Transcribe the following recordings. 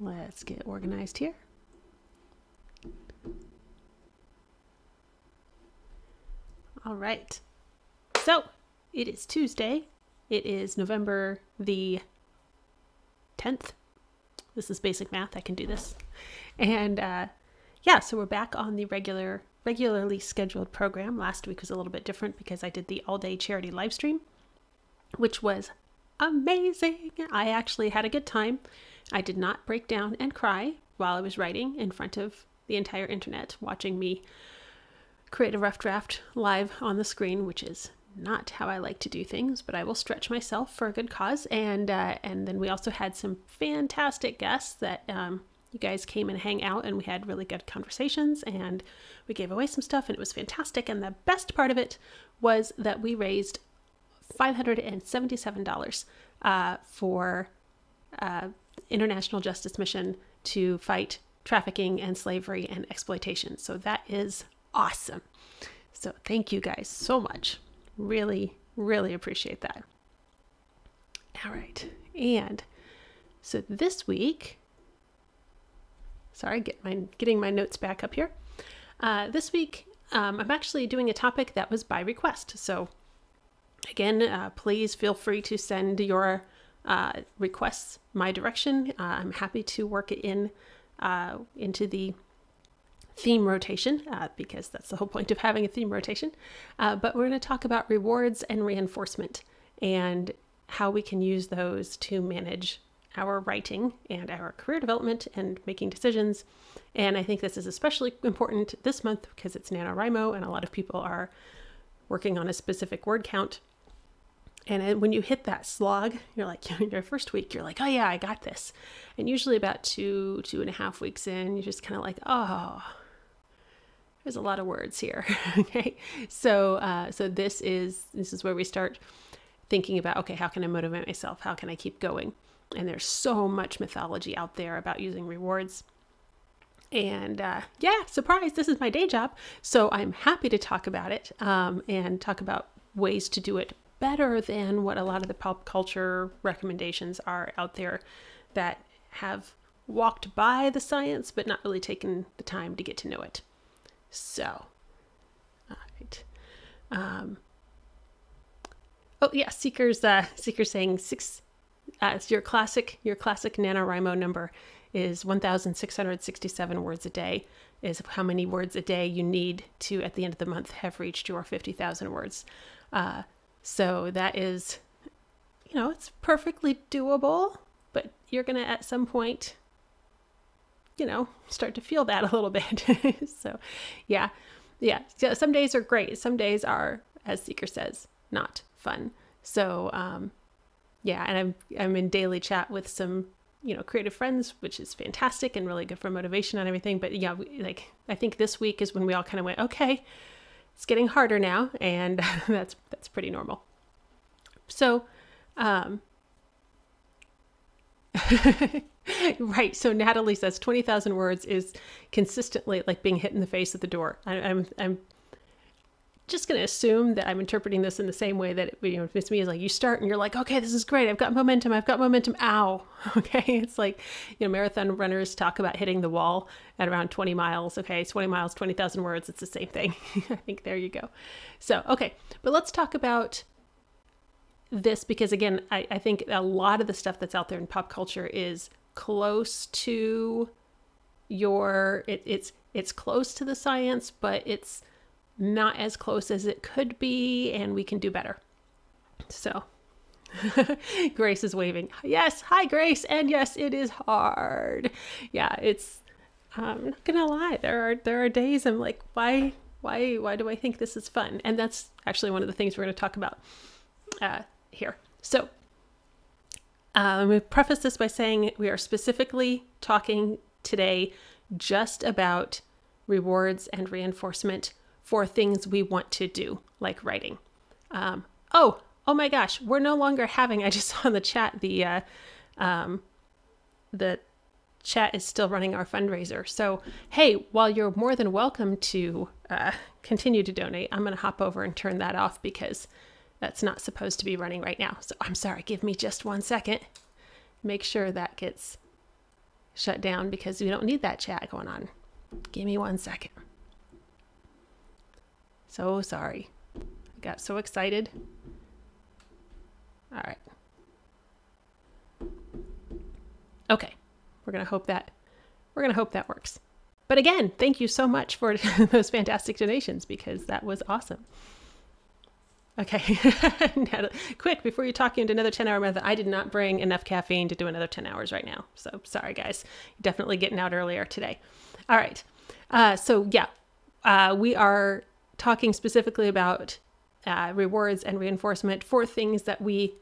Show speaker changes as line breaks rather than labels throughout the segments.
Let's get organized here. All right. So it is Tuesday. It is November the 10th. This is basic math. I can do this. And uh, yeah, so we're back on the regular, regularly scheduled program. Last week was a little bit different because I did the all day charity live stream, which was amazing. I actually had a good time. I did not break down and cry while I was writing in front of the entire internet, watching me create a rough draft live on the screen, which is not how I like to do things, but I will stretch myself for a good cause. And uh, and then we also had some fantastic guests that um, you guys came and hang out, and we had really good conversations, and we gave away some stuff, and it was fantastic. And the best part of it was that we raised five hundred and seventy-seven dollars uh, for uh, International Justice Mission to fight trafficking and slavery and exploitation. So that is awesome. So thank you guys so much. Really, really appreciate that. All right. And so this week, sorry, get my getting my notes back up here. Uh, this week, um, I'm actually doing a topic that was by request. So again, uh, please feel free to send your uh, requests my direction. Uh, I'm happy to work it in uh, into the theme rotation uh, because that's the whole point of having a theme rotation. Uh, but we're going to talk about rewards and reinforcement and how we can use those to manage our writing and our career development and making decisions. And I think this is especially important this month because it's NaNoWriMo and a lot of people are working on a specific word count. And when you hit that slog, you're like, your first week, you're like, oh yeah, I got this. And usually about two, two and a half weeks in, you're just kind of like, oh, there's a lot of words here. okay, so uh, so this is this is where we start thinking about okay, how can I motivate myself? How can I keep going? And there's so much mythology out there about using rewards. And uh, yeah, surprise, this is my day job. So I'm happy to talk about it um, and talk about ways to do it better than what a lot of the pop culture recommendations are out there that have walked by the science but not really taken the time to get to know it. So, all right. Um, oh yeah, Seeker's uh, Seeker saying six. Uh, your classic your classic NaNoWriMo number is 1,667 words a day. Is how many words a day you need to at the end of the month have reached your 50,000 words. Uh, so that is, you know, it's perfectly doable. But you're gonna at some point you know, start to feel that a little bit. so, yeah, yeah. So some days are great. Some days are, as Seeker says, not fun. So, um, yeah, and I'm I'm in daily chat with some you know creative friends, which is fantastic and really good for motivation and everything. But yeah, we, like I think this week is when we all kind of went, okay, it's getting harder now, and that's that's pretty normal. So, um, right. So Natalie says 20,000 words is consistently like being hit in the face at the door. I, I'm, I'm just going to assume that I'm interpreting this in the same way that it, you know, if it's me is like you start and you're like, okay, this is great. I've got momentum. I've got momentum. Ow. Okay. It's like, you know, marathon runners talk about hitting the wall at around 20 miles. Okay. 20 miles, 20,000 words. It's the same thing. I think there you go. So, okay. But let's talk about this because again, I, I think a lot of the stuff that's out there in pop culture is close to your it, it's it's close to the science, but it's not as close as it could be, and we can do better. So Grace is waving. Yes, hi Grace, and yes, it is hard. Yeah, it's I'm not gonna lie. There are there are days I'm like, why why why do I think this is fun? And that's actually one of the things we're to talk about uh, here. So, let me preface this by saying we are specifically talking today just about rewards and reinforcement for things we want to do, like writing. Um, oh, oh my gosh, we're no longer having. I just saw in the chat the uh, um, the chat is still running our fundraiser. So hey, while you're more than welcome to uh, continue to donate, I'm going to hop over and turn that off because that's not supposed to be running right now. So I'm sorry, give me just one second. Make sure that gets shut down because we don't need that chat going on. Give me one second. So sorry. I got so excited. All right. Okay. We're going to hope that we're going to hope that works. But again, thank you so much for those fantastic donations because that was awesome. Okay, now, quick before you talk into another 10 hour marathon, I did not bring enough caffeine to do another 10 hours right now. So sorry, guys. Definitely getting out earlier today. All right. Uh, so, yeah, uh, we are talking specifically about uh, rewards and reinforcement for things that we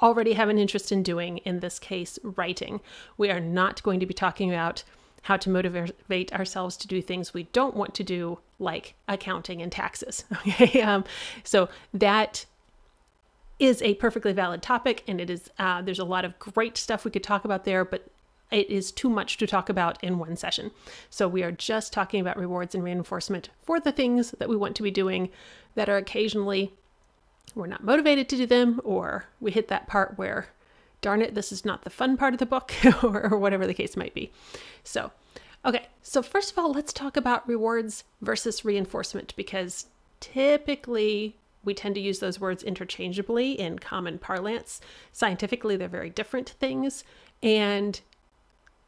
already have an interest in doing, in this case, writing. We are not going to be talking about how to motivate ourselves to do things we don't want to do, like accounting and taxes. Okay, um, so that is a perfectly valid topic, and it is uh, there's a lot of great stuff we could talk about there, but it is too much to talk about in one session. So we are just talking about rewards and reinforcement for the things that we want to be doing that are occasionally we're not motivated to do them, or we hit that part where darn it, this is not the fun part of the book, or, whatever the case might be. So, okay, so first of all, let's talk about rewards versus reinforcement because typically we tend to use those words interchangeably in common parlance. Scientifically, they're very different things. And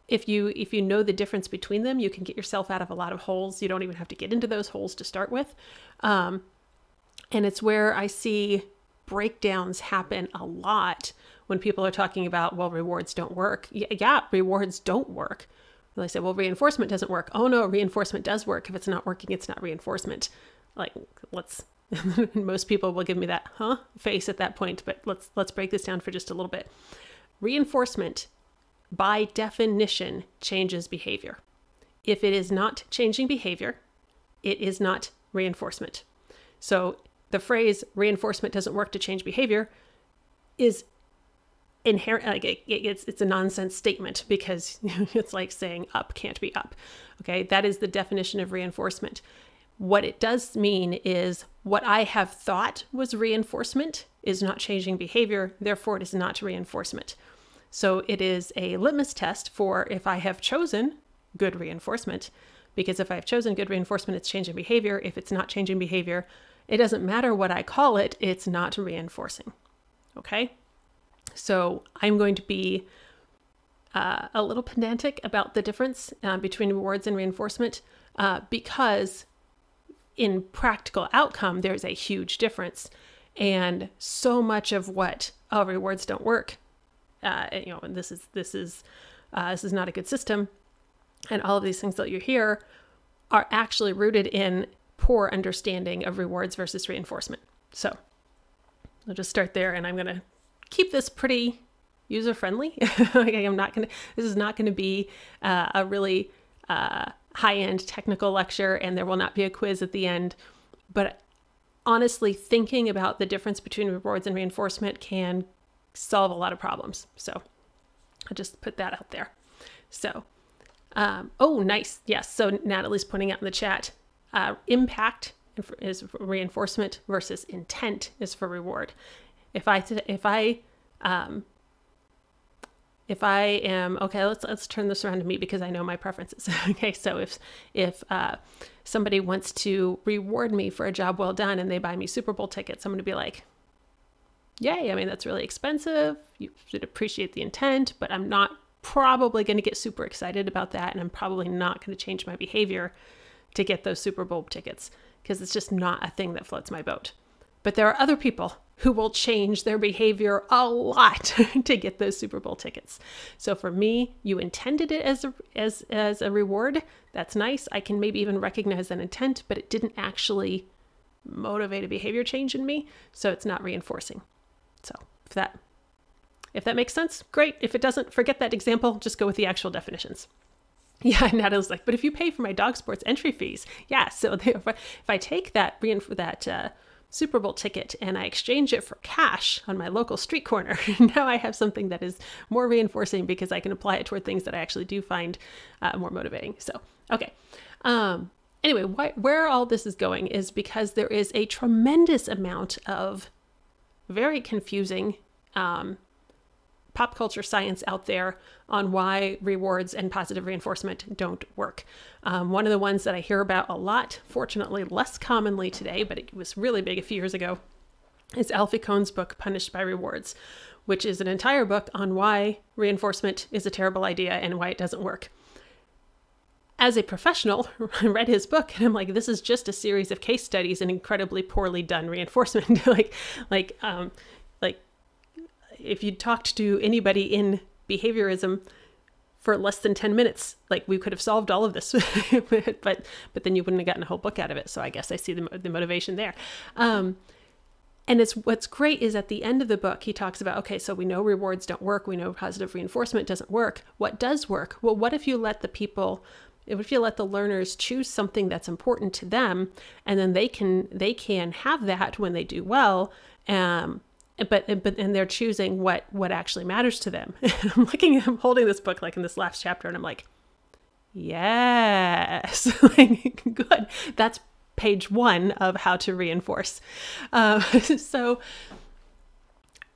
if you if you know the difference between them, you can get yourself out of a lot of holes. You don't even have to get into those holes to start with. Um, and it's where I see breakdowns happen a lot when people are talking about, well, rewards don't work. Yeah, rewards don't work. They say, well, reinforcement doesn't work. Oh no, reinforcement does work. If it's not working, it's not reinforcement. Like, let's. most people will give me that huh face at that point, but let's let's break this down for just a little bit. Reinforcement, by definition, changes behavior. If it is not changing behavior, it is not reinforcement. So the phrase reinforcement doesn't work to change behavior is inherent like it, it's it's a nonsense statement because it's like saying up can't be up okay that is the definition of reinforcement what it does mean is what i have thought was reinforcement is not changing behavior therefore it is not reinforcement so it is a litmus test for if i have chosen good reinforcement because if i've chosen good reinforcement it's changing behavior if it's not changing behavior it doesn't matter what i call it it's not reinforcing okay so I'm going to be uh, a little pedantic about the difference uh, between rewards and reinforcement uh, because in practical outcome, there's a huge difference. And so much of what oh rewards don't work, uh, you know, and this is this is uh, this is not a good system, and all of these things that you hear are actually rooted in poor understanding of rewards versus reinforcement. So I'll just start there, and I'm going to keep this pretty user friendly. I'm not gonna. This is not going to be uh, a really uh, high end technical lecture, and there will not be a quiz at the end. But honestly, thinking about the difference between rewards and reinforcement can solve a lot of problems. So I'll just put that out there. So, um, oh, nice. Yes. So Natalie's pointing out in the chat uh, impact is reinforcement versus intent is for reward. If I if I um, if I am okay, let's let's turn this around to me because I know my preferences. okay, so if if uh, somebody wants to reward me for a job well done and they buy me Super Bowl tickets, I'm going to be like, "Yay!" I mean, that's really expensive. You should appreciate the intent, but I'm not probably going to get super excited about that, and I'm probably not going to change my behavior to get those Super Bowl tickets because it's just not a thing that floats my boat. But there are other people who will change their behavior a lot to get those Super Bowl tickets. So for me, you intended it as a, as as a reward. That's nice. I can maybe even recognize that intent, but it didn't actually motivate a behavior change in me, so it's not reinforcing. So if that if that makes sense, great. If it doesn't, forget that example. Just go with the actual definitions. Yeah, and Natalie's like, but if you pay for my dog sports entry fees, yeah. So if I, if I take that that uh, Super Bowl ticket and I exchange it for cash on my local street corner. now I have something that is more reinforcing because I can apply it toward things that I actually do find uh, more motivating. So, okay. Um, anyway, wh- where all this is going is because there is a tremendous amount of very confusing um, pop culture science out there on why rewards and positive reinforcement don't work. Um, one of the ones that I hear about a lot, fortunately less commonly today, but it was really big a few years ago, is Alfie Kohn's book, Punished by Rewards, which is an entire book on why reinforcement is a terrible idea and why it doesn't work. As a professional, I read his book and I'm like, this is just a series of case studies and incredibly poorly done reinforcement. like, like, um, like, if you talked to anybody in behaviorism for less than 10 minutes like we could have solved all of this. But but then you wouldn't have gotten a whole book out of it. So i guess i see the, the motivation there. Um, and it's what's great is at the end of the book he talks about okay so we know rewards don't work. We know positive reinforcement doesn't work. What does work? Well what if you let the people if you let the learners choose something that's important to them and then they can they can have that when they do well um, but but and they're choosing what what actually matters to them. I'm looking i'm holding this book like in this last chapter and i'm like yes. Like good. That's page one of how to reinforce. Uh, so,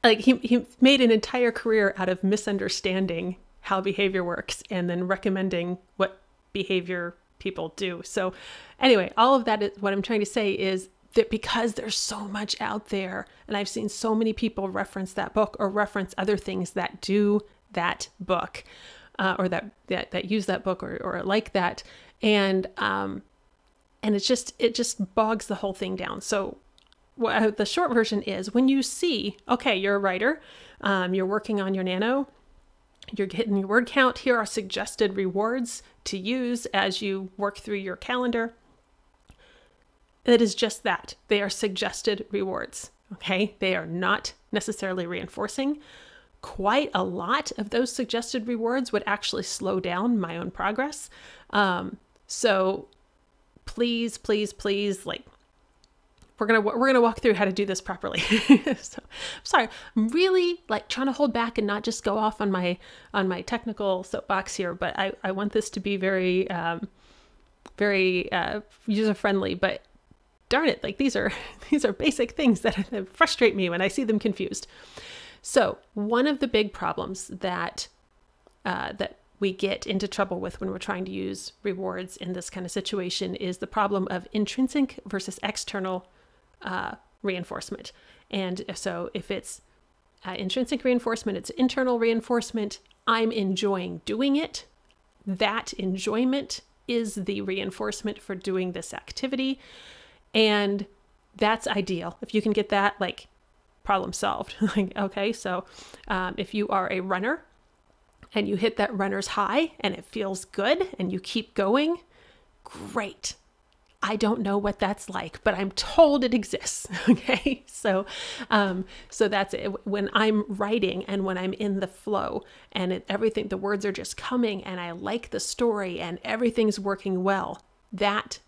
like he he made an entire career out of misunderstanding how behavior works and then recommending what behavior people do. So, anyway, all of that is what I'm trying to say is that because there's so much out there, and I've seen so many people reference that book or reference other things that do that book, uh, or that, that that use that book or or like that, and um, and it's just it just bogs the whole thing down so what the short version is when you see okay you're a writer um, you're working on your nano you're getting your word count. Here are suggested rewards to use as you work through your calendar. It is just that. They are suggested rewards okay? They are not necessarily reinforcing. Quite a lot of those suggested rewards would actually slow down my own progress. Um, so please, please, please, like we're gonna we're gonna walk through how to do this properly. so I'm sorry, I'm really like trying to hold back and not just go off on my on my technical soapbox here, but I I want this to be very um, very uh, user friendly. But darn it, like these are these are basic things that, that frustrate me when I see them confused. So one of the big problems that uh, that we get into trouble with when we're trying to use rewards in this kind of situation is the problem of intrinsic versus external uh, reinforcement. And so if it's uh, intrinsic reinforcement, it's internal reinforcement, I'm enjoying doing it. That enjoyment is the reinforcement for doing this activity. And that's ideal. If you can get that, like, problem solved. like, okay, so um, if you are a runner, and you hit that runner's high and it feels good and you keep going, great. I don't know what that's like, but I'm told it exists. Okay, so, um, so that's it. When I'm writing and when I'm in the flow and it, everything, the words are just coming, and I like the story and everything's working well. That,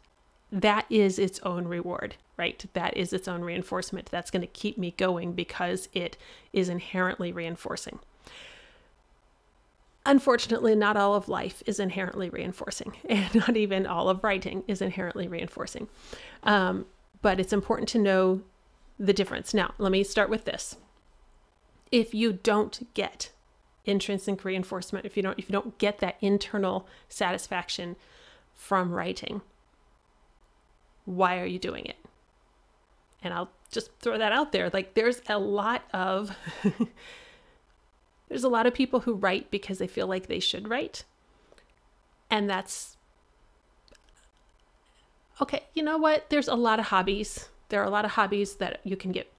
that is its own reward, right? That is its own reinforcement. That's going to keep me going because it is inherently reinforcing. Unfortunately, not all of life is inherently reinforcing, and not even all of writing is inherently reinforcing. Um, but it's important to know the difference. Now, let me start with this. If you don't get intrinsic reinforcement, if you don't if you don't get that internal satisfaction from writing, why are you doing it? And I'll just throw that out there. Like there's a lot of There's a lot of people who write because they feel like they should write. And that's okay. You know what? There's a lot of hobbies. There are a lot of hobbies that you can get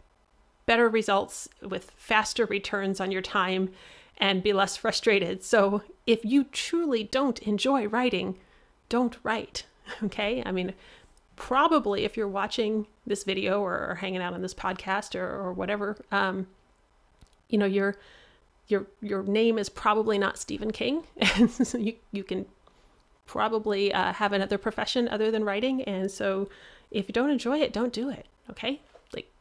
better results with faster returns on your time and be less frustrated. So if you truly don't enjoy writing, don't write. Okay? I mean, probably if you're watching this video or, hanging out on this podcast or, or whatever, um, you know, you're your your name is probably not Stephen King, and so you you can probably uh, have another profession other than writing. And so, if you don't enjoy it, don't do it. Okay, like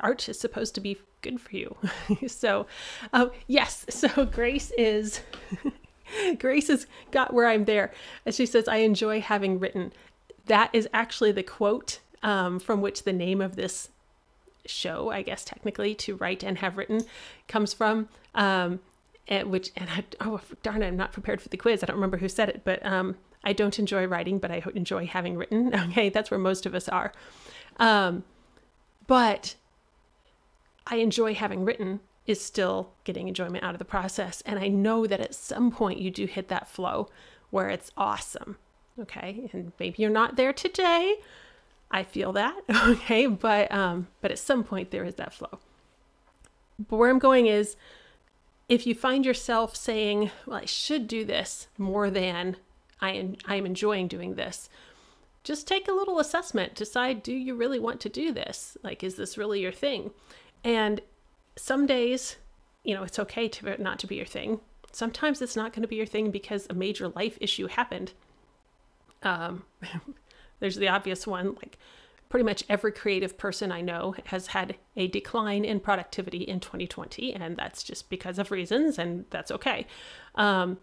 art is supposed to be good for you. so, um, yes. So Grace is. Grace has got where I'm there. As she says, I enjoy having written. That is actually the quote um, from which the name of this show, I guess technically, to write and have written comes from. Um, and which and I, oh darn it, I'm not prepared for the quiz. I don't remember who said it, but um, I don't enjoy writing, but I enjoy having written. Okay, that's where most of us are. Um, but I enjoy having written is still getting enjoyment out of the process, and I know that at some point you do hit that flow where it's awesome. Okay, and maybe you're not there today. I feel that. Okay, but um, but at some point there is that flow. But where I'm going is if you find yourself saying, well, I should do this more than I am, I am enjoying doing this, just take a little assessment. Decide, do you really want to do this? Like, is this really your thing? And some days, you know, it's okay to not to be your thing. Sometimes it's not going to be your thing because a major life issue happened. Um, there's the obvious one, like pretty much every creative person I know has had a decline in productivity in 2020, and that's just because of reasons, and that's okay. Um,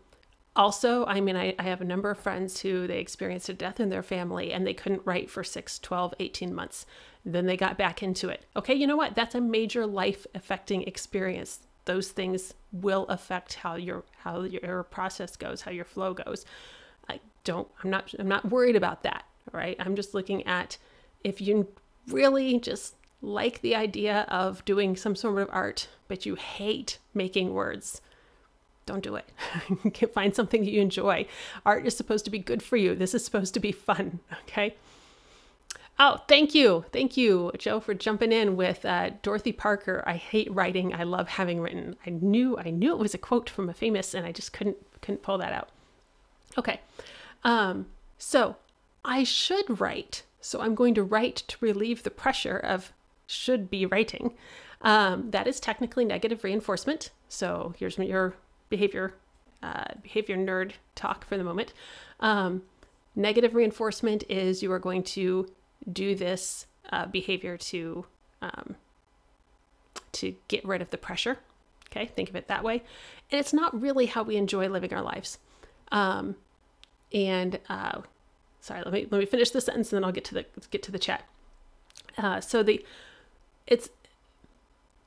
also, I mean, I, I, have a number of friends who they experienced a death in their family and they couldn't write for 6, 12, 18 months. Then they got back into it. Okay, you know what? That's a major life affecting experience. Those things will affect how your how your process goes, how your flow goes. I don't I'm not I'm not worried about that, right? I'm just looking at if you really just like the idea of doing some sort of art, but you hate making words, don't do it. Find something that you enjoy. Art is supposed to be good for you. This is supposed to be fun, okay? Oh, thank you. Thank you, Joe, for jumping in with uh, Dorothy Parker. I hate writing. I love having written. I knew I knew it was a quote from a famous and I just couldn't couldn't pull that out. Okay. Um, so I should write so I'm going to write to relieve the pressure of should be writing. Um, that is technically negative reinforcement. So here's your behavior uh, behavior nerd talk for the moment. Um, negative reinforcement is you are going to do this uh, behavior to um, to get rid of the pressure. Okay, think of it that way. And it's not really how we enjoy living our lives. Um, and uh, sorry, let me let me finish the sentence and then I'll get to the get to the chat. Uh, so the it's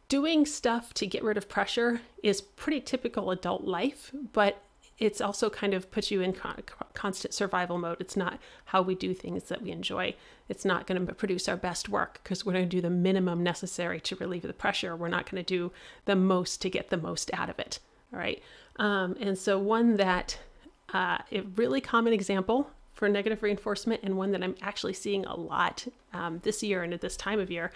doing stuff to get rid of pressure is pretty typical adult life, but it's also kind of puts you in con- constant survival mode. It's not how we do things that we enjoy. It's not going to produce our best work because we're going to do the minimum necessary to relieve the pressure. We're not going to do the most to get the most out of it. All right. Um, and so, one that uh, a really common example for negative reinforcement, and one that I'm actually seeing a lot um, this year and at this time of year,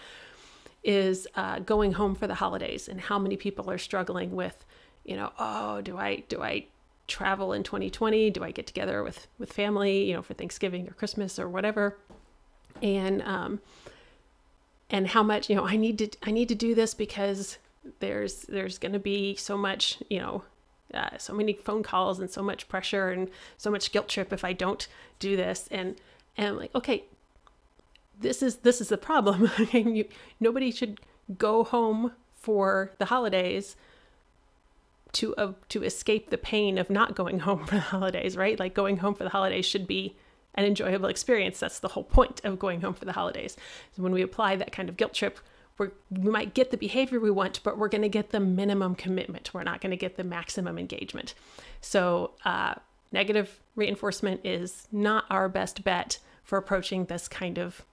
is uh, going home for the holidays and how many people are struggling with, you know, oh, do I do I travel in 2020? Do I get together with with family, you know, for Thanksgiving or Christmas or whatever? And um, and how much you know I need to I need to do this because there's there's going to be so much you know uh, so many phone calls and so much pressure and so much guilt trip if I don't do this. And and I'm like, okay, this is this is the problem. you, nobody should go home for the holidays to uh, to escape the pain of not going home for the holidays, right? Like going home for the holidays should be an enjoyable experience. That's the whole point of going home for the holidays. So when we apply that kind of guilt trip, we're, we might get the behavior we want, but we're going to get the minimum commitment. We're not going to get the maximum engagement. So, uh, negative reinforcement is not our best bet for approaching this kind of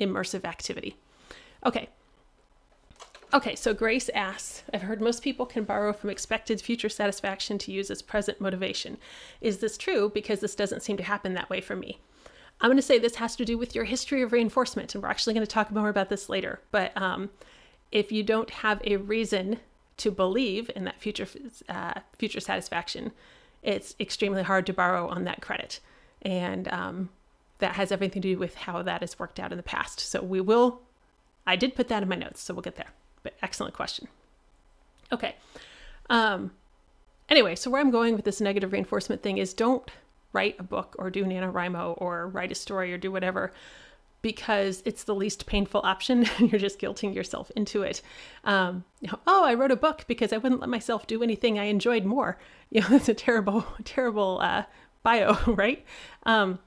immersive activity. Okay. Okay, so Grace asks I've heard most people can borrow from expected future satisfaction to use as present motivation. Is this true? Because this doesn't seem to happen that way for me. I'm going to say this has to do with your history of reinforcement, and we're actually going to talk more about this later. But um, if you don't have a reason to believe in that future uh, future satisfaction, it's extremely hard to borrow on that credit, and um, that has everything to do with how that has worked out in the past. So we will. I did put that in my notes, so we'll get there. But excellent question. Okay. Um, anyway, so where I'm going with this negative reinforcement thing is don't write a book or do NaNoWriMo or write a story or do whatever because it's the least painful option and you're just guilting yourself into it. Um, you know, oh, I wrote a book because I wouldn't let myself do anything I enjoyed more. You know, that's a terrible, terrible uh, bio, right? Um,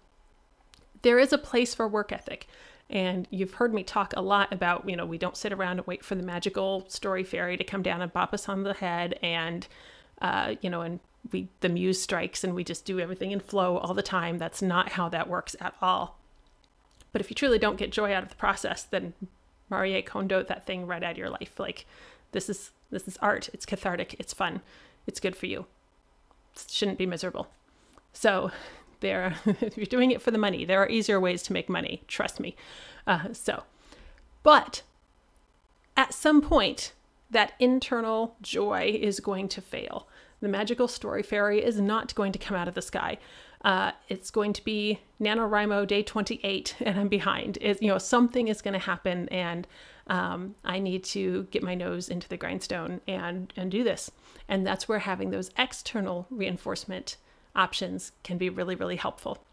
there is a place for work ethic. And you've heard me talk a lot about, you know, we don't sit around and wait for the magical story fairy to come down and bop us on the head and uh, you know, and we the muse strikes and we just do everything in flow all the time. That's not how that works at all. But if you truly don't get joy out of the process, then Marie Kondo that thing right out of your life. Like this is this is art. It's cathartic. It's fun. It's good for you. It shouldn't be miserable. So there, if you're doing it for the money, there are easier ways to make money. Trust me. Uh, so, but at some point, that internal joy is going to fail. The magical story fairy is not going to come out of the sky. Uh, it's going to be NaNoWriMo day 28 and I'm behind. It, you know, something is going to happen and um, I need to get my nose into the grindstone and, and do this. And that's where having those external reinforcement options can be really, really helpful.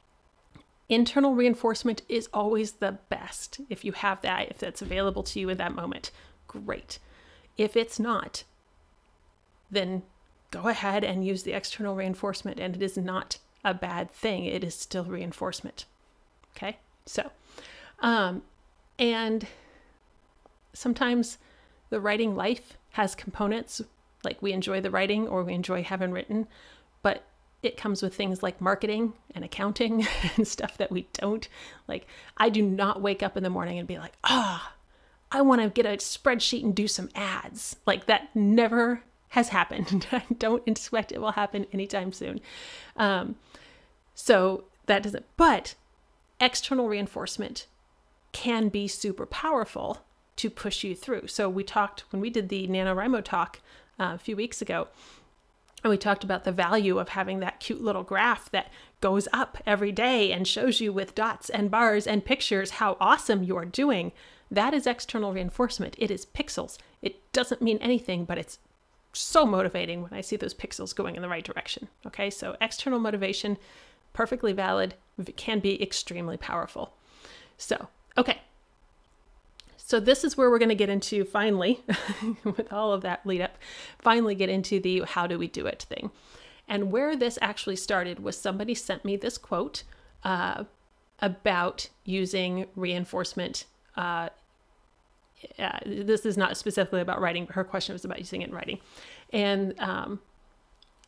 Internal reinforcement is always the best. If you have that, if that's available to you in that moment, great. If it's not, then go ahead and use the external reinforcement, and it is not a bad thing. It is still reinforcement. Okay, so, um, and sometimes the writing life has components like we enjoy the writing or we enjoy having written, but it comes with things like marketing and accounting and stuff that we don't. Like, I do not wake up in the morning and be like, ah, oh, I want to get a spreadsheet and do some ads. Like, that never has happened. I don't expect it will happen anytime soon. Um, so that doesn't, but external reinforcement can be super powerful to push you through. So we talked when we did the NaNoWriMo talk uh, a few weeks ago, and we talked about the value of having that cute little graph that goes up every day and shows you with dots and bars and pictures how awesome you're doing. That is external reinforcement. It is pixels. It doesn't mean anything, but it's so motivating when I see those pixels going in the right direction. Okay, so external motivation, perfectly valid, can be extremely powerful. So, okay, so this is where we're going to get into finally, with all of that lead up, finally get into the how do we do it thing. And where this actually started was somebody sent me this quote uh, about using reinforcement. Uh, uh, this is not specifically about writing, her question was about using it in writing. And um,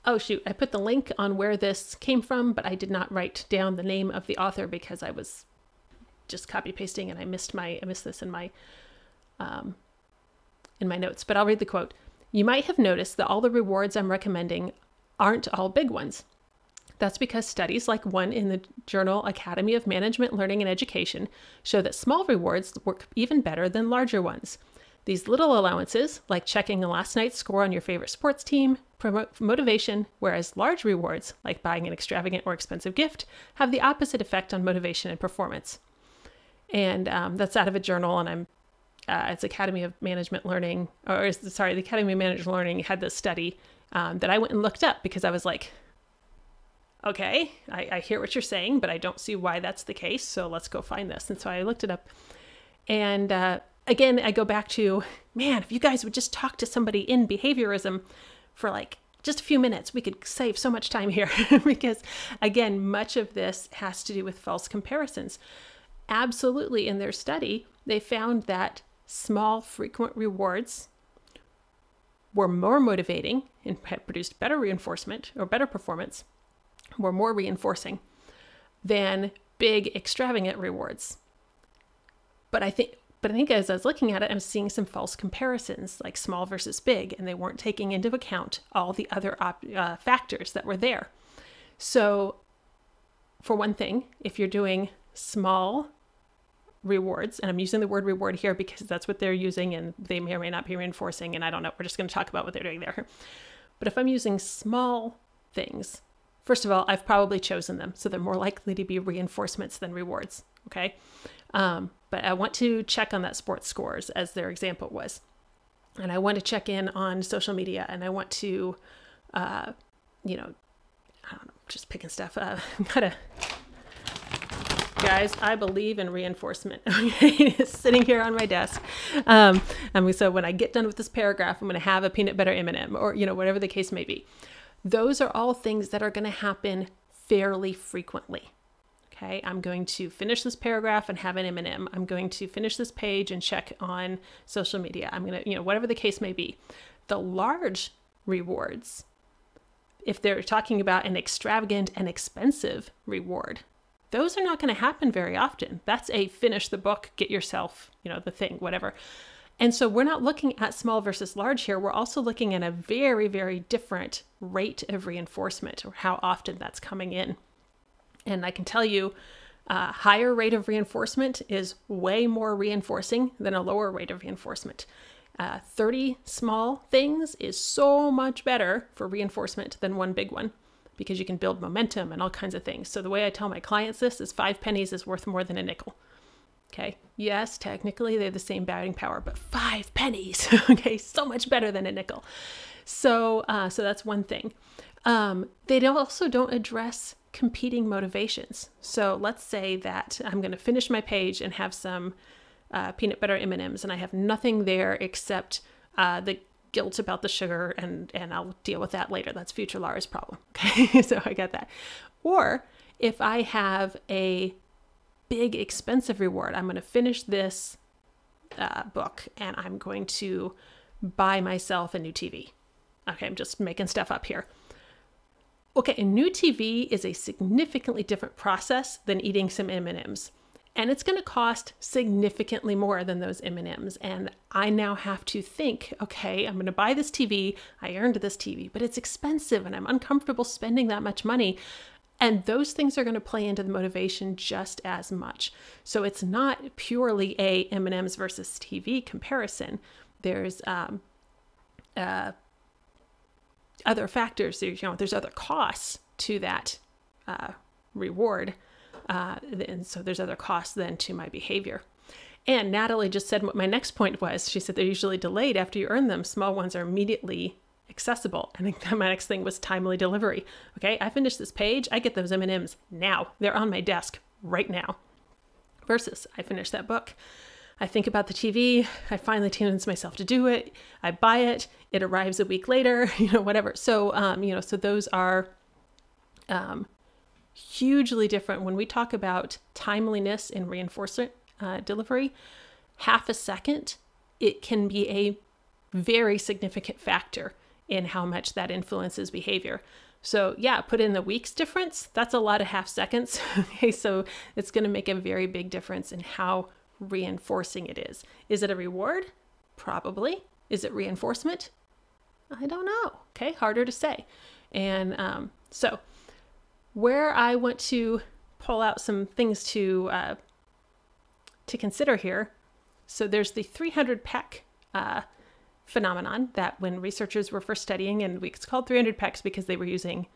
oh shoot, I put the link on where this came from, but I did not write down the name of the author because I was just copy pasting and I missed my I missed this in my um, in my notes, but I'll read the quote. You might have noticed that all the rewards I'm recommending aren't all big ones. That's because studies like one in the journal Academy of Management Learning and Education show that small rewards work even better than larger ones. These little allowances, like checking the last night's score on your favorite sports team, promote motivation, whereas large rewards, like buying an extravagant or expensive gift, have the opposite effect on motivation and performance and um, that's out of a journal and i'm uh, it's academy of management learning or sorry the academy of management learning had this study um, that i went and looked up because i was like okay I, I hear what you're saying but i don't see why that's the case so let's go find this. And so i looked it up. And uh, again i go back to man if you guys would just talk to somebody in behaviorism for like just a few minutes we could save so much time here. Because again much of this has to do with false comparisons. Absolutely in their study, they found that small, frequent rewards were more motivating and had produced better reinforcement or better performance, were more reinforcing than big, extravagant rewards. But I think but I think as I was looking at it, I'm seeing some false comparisons, like small versus big, and they weren't taking into account all the other uh, factors that were there. So, for one thing, if you're doing small rewards, and I'm using the word reward here because that's what they're using and they may or may not be reinforcing, and I don't know. We're just going to talk about what they're doing there. But if I'm using small things, first of all, I've probably chosen them, so they're more likely to be reinforcements than rewards. Okay. Um, but I want to check on that sports scores as their example was. And I want to check in on social media and I want to, uh, you know, I don't know, just picking stuff. Uh, gotta guys. I believe in reinforcement. Okay, it's sitting here on my desk. Um, and so when I get done with this paragraph, I'm going to have a peanut butter M&M or you know whatever the case may be. Those are all things that are going to happen fairly frequently. Okay, I'm going to finish this paragraph and have an M&M. I'm going to finish this page and check on social media. I'm going to, you know, whatever the case may be. The large rewards if they're talking about an extravagant and expensive reward, those are not going to happen very often. That's a finish the book, get yourself, you know, the thing, whatever. And so we're not looking at small versus large here. We're also looking at a very, very different rate of reinforcement or how often that's coming in. And I can tell you, a higher rate of reinforcement is way more reinforcing than a lower rate of reinforcement. Uh, 30 small things is so much better for reinforcement than one big one because you can build momentum and all kinds of things. So the way I tell my clients this is five pennies is worth more than a nickel. Okay. Yes, technically they're the same buying power, but five pennies. okay, so much better than a nickel. So, uh, so that's one thing. Um, they also don't address competing motivations. So let's say that I'm going to finish my page and have some uh, peanut butter M&Ms, and I have nothing there except uh, the guilt about the sugar and and I'll deal with that later. That's future Laura's problem. Okay, so I get that. Or if I have a big expensive reward, I'm going to finish this uh, book and I'm going to buy myself a new TV. Okay, I'm just making stuff up here. Okay, a new TV is a significantly different process than eating some M&Ms and it's going to cost significantly more than those M&Ms and I now have to think okay I'm going to buy this TV I earned this TV but it's expensive and I'm uncomfortable spending that much money and those things are going to play into the motivation just as much so it's not purely a M&Ms versus TV comparison there's um, uh, other factors There's, you know there's other costs to that uh, reward uh, and so there's other costs then to my behavior. And Natalie just said what my next point was. She said they're usually delayed after you earn them. Small ones are immediately accessible. I think my next thing was timely delivery. Okay, I finished this page. I get those M&Ms now. They're on my desk right now. Versus I finished that book. I think about the TV. I finally convince myself to do it. I buy it. It arrives a week later. You know, whatever. So, um, you know, so those are um, hugely different when we talk about timeliness in reinforcement uh, delivery. Half a second, it can be a very significant factor in how much that influences behavior. So, yeah, put in the weeks difference. That's a lot of half seconds. okay, so it's going to make a very big difference in how reinforcing it is. Is it a reward? Probably. Is it reinforcement? I don't know. Okay, harder to say. And um, so, where I want to pull out some things to uh, to consider here. So there's the 300 peck uh, phenomenon that when researchers were first studying, and it's called 300 pecks because they were using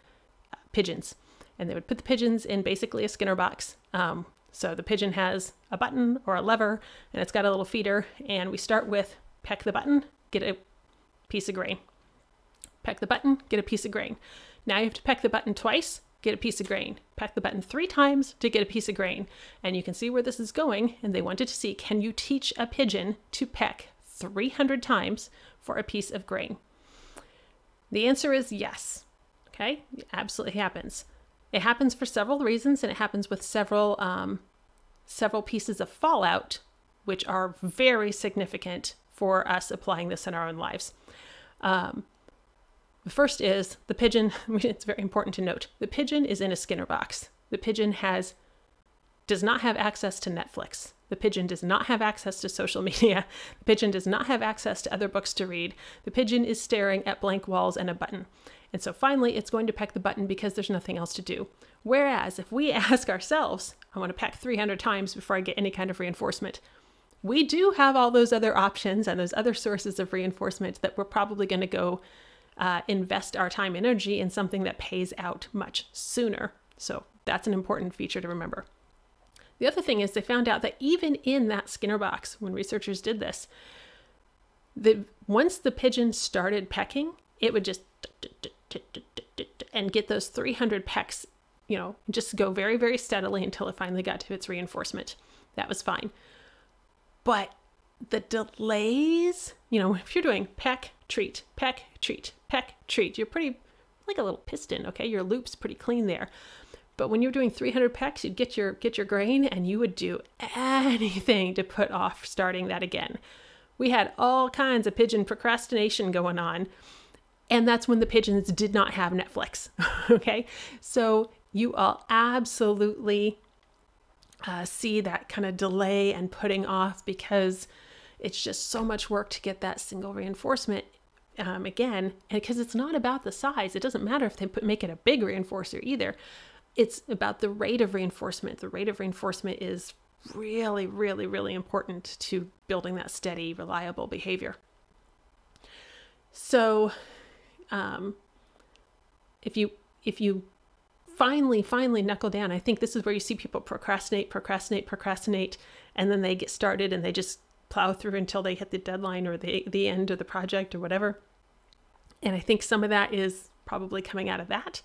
uh, pigeons, and they would put the pigeons in basically a Skinner box. Um, so the pigeon has a button or a lever, and it's got a little feeder, and we start with peck the button, get a piece of grain. Peck the button, get a piece of grain. Now you have to peck the button twice get a piece of grain. Peck the button three times to get a piece of grain. And you can see where this is going. And they wanted to see can you teach a pigeon to peck 300 times for a piece of grain? The answer is yes. Okay, it absolutely happens. It happens for several reasons, and it happens with several um, several pieces of fallout, which are very significant for us applying this in our own lives. Um, the first is the pigeon, it's very important to note, the pigeon is in a Skinner box. The pigeon has does not have access to Netflix. The pigeon does not have access to social media. The pigeon does not have access to other books to read. The pigeon is staring at blank walls and a button. And so finally, it's going to peck the button because there's nothing else to do. Whereas if we ask ourselves, I want to peck 300 times before I get any kind of reinforcement, we do have all those other options and those other sources of reinforcement that we're probably going to go uh, invest our time and energy in something that pays out much sooner. So that's an important feature to remember. The other thing is they found out that even in that Skinner box, when researchers did this, the once the pigeon started pecking, it would just and get those 300 pecks, you know, just go very, very steadily until it finally got to its reinforcement. That was fine. But the delays, you know, if you're doing peck, treat, peck, treat, peck, treat, you're pretty like a little piston, okay? Your loop's pretty clean there. But when you're doing 300 pecks, you'd get your get your grain and you would do anything to put off starting that again. We had all kinds of pigeon procrastination going on. And that's when the pigeons did not have Netflix. okay. So you all absolutely uh, see that kind of delay and putting off because it's just so much work to get that single reinforcement um, again. And because it's not about the size, it doesn't matter if they put, make it a big reinforcer either. It's about the rate of reinforcement. The rate of reinforcement is really, really, really important to building that steady, reliable behavior. So, um, if you if you finally, finally knuckle down, I think this is where you see people procrastinate, procrastinate, procrastinate, and then they get started and they just plow through until they hit the deadline or the the end of the project or whatever. And I think some of that is probably coming out of that.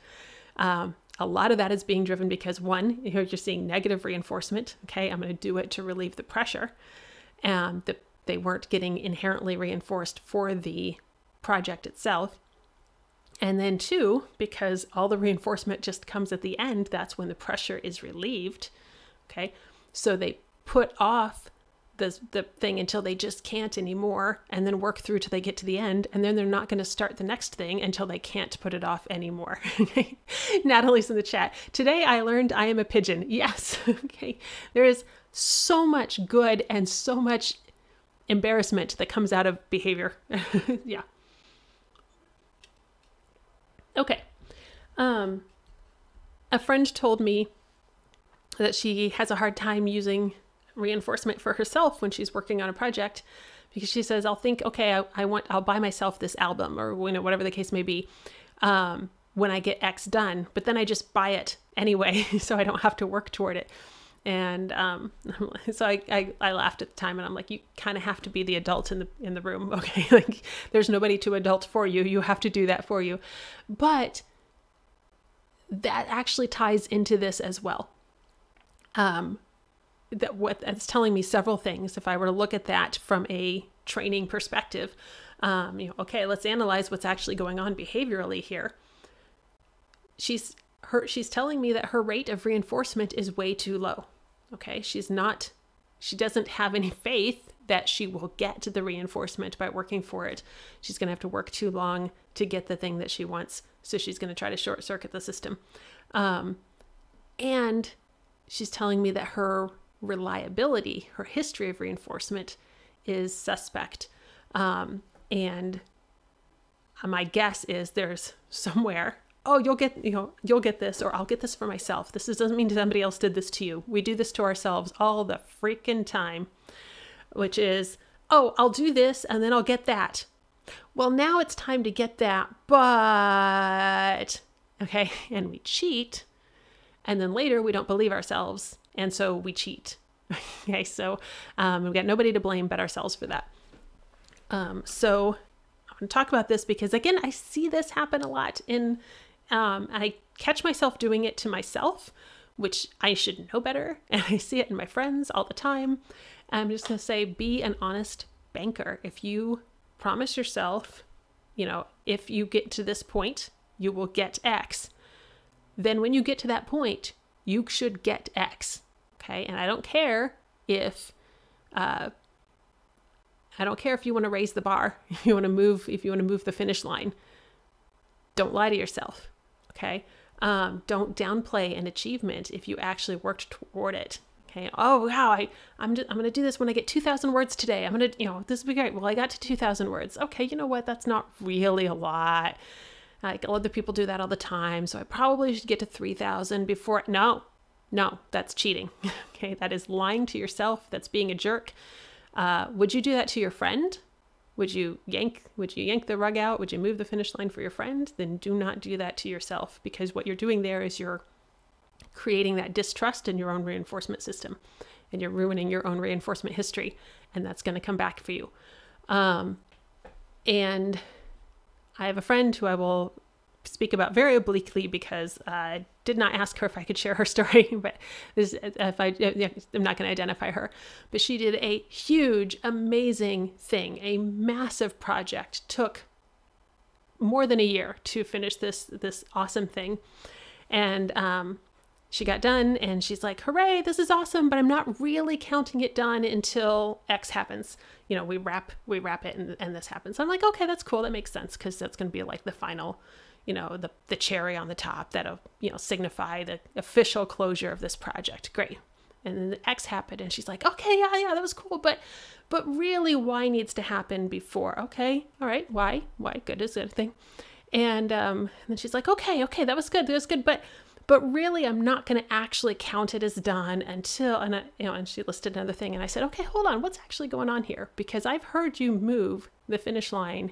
Um, a lot of that is being driven because one, you're just seeing negative reinforcement. Okay, I'm going to do it to relieve the pressure, um, and that they weren't getting inherently reinforced for the project itself. And then two, because all the reinforcement just comes at the end, that's when the pressure is relieved. Okay, so they put off the, the thing until they just can't anymore and then work through till they get to the end. And then they're not going to start the next thing until they can't put it off anymore. Natalie's in the chat. Today i learned i am a pigeon. Yes okay. There is so much good and so much embarrassment that comes out of behavior. Yeah. Okay. Um a friend told me that she has a hard time using reinforcement for herself when she's working on a project because she says i'll think okay i, I want i'll buy myself this album or you know whatever the case may be um, when i get x done but then i just buy it anyway so i don't have to work toward it. And um, so I, I, I laughed at the time and i'm like you kind of have to be the adult in the in the room okay? Like there's nobody to adult for you. You have to do that for you. But that actually ties into this as well. Um, that what that's telling me several things. If I were to look at that from a training perspective, um, you know, okay, let's analyze what's actually going on behaviorally here. She's her she's telling me that her rate of reinforcement is way too low. Okay, she's not she doesn't have any faith that she will get the reinforcement by working for it. She's going to have to work too long to get the thing that she wants. So she's going to try to short circuit the system. Um, and she's telling me that her reliability, her history of reinforcement is suspect. Um, and my guess is there's somewhere, oh, you'll get, you know, you'll get this, or I'll get this for myself. This is, doesn't mean somebody else did this to you. We do this to ourselves all the freaking time, which is, oh, I'll do this and then I'll get that. Well, now it's time to get that, but okay, and we cheat, and then later we don't believe ourselves and so we cheat. okay, so um, we've got nobody to blame but ourselves for that. Um, so I'm going to talk about this because, again, I see this happen a lot. In um, I catch myself doing it to myself, which I should know better, and I see it in my friends all the time. I'm just going to say, be an honest banker. If you promise yourself, you know, if you get to this point, you will get X. Then when you get to that point, you should get X. Okay. And I don't care if, uh, I don't care if you want to raise the bar, if you want to move, if you want to move the finish line. Don't lie to yourself. Okay. Um, don't downplay an achievement if you actually worked toward it. Okay. Oh wow, I I'm just, I'm gonna do this when I get 2,000 words today. I'm gonna you know this will be great. Well, I got to 2,000 words. Okay, you know what? That's not really a lot. Like other people do that all the time. So I probably should get to 3,000 before. No, no, that's cheating. okay, that is lying to yourself. That's being a jerk. Uh, would you do that to your friend? Would you yank? Would you yank the rug out? Would you move the finish line for your friend? Then do not do that to yourself because what you're doing there is you're creating that distrust in your own reinforcement system, and you're ruining your own reinforcement history, and that's going to come back for you. Um, and I have a friend who I will speak about very obliquely because I did not ask her if I could share her story, but this, if I, I'm not going to identify her. But she did a huge, amazing thing, a massive project. Took more than a year to finish this this awesome thing, and um, she got done and she's like, hooray, this is awesome, but I'm not really counting it done until X happens. You know, we wrap, we wrap it and, and this happens. I'm like, okay, that's cool. That makes sense because that's going to be like the final, you know, the, the cherry on the top that'll, you know, signify the official closure of this project. Great. And then the X happened and she's like, okay, yeah, yeah, that was cool. But, but really Y needs to happen before. Okay. All right. Why? Why? Good is good thing. And, um, and then she's like, okay, okay, that was good. That was good. But, but really i'm not going to actually count it as done until and I, you know and she listed another thing and i said okay hold on what's actually going on here because i've heard you move the finish line